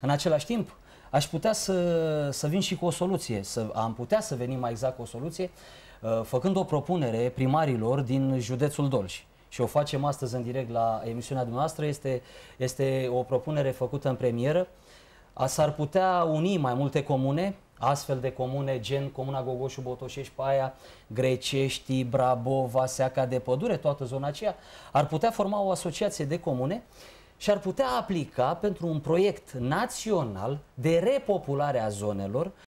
În același timp, aș putea să, să vin și cu o soluție, să, am putea să venim mai exact cu o soluție, uh, făcând o propunere primarilor din județul Dolj. Și o facem astăzi în direct la emisiunea dumneavoastră, este, este o propunere făcută în premieră. S-ar putea uni mai multe comune, astfel de comune gen Comuna Gogoșu, Botoșești, Paia, Grecești, Brabova, Seaca de Pădure, toată zona aceea, ar putea forma o asociație de comune și ar putea aplica pentru un proiect național de repopulare a zonelor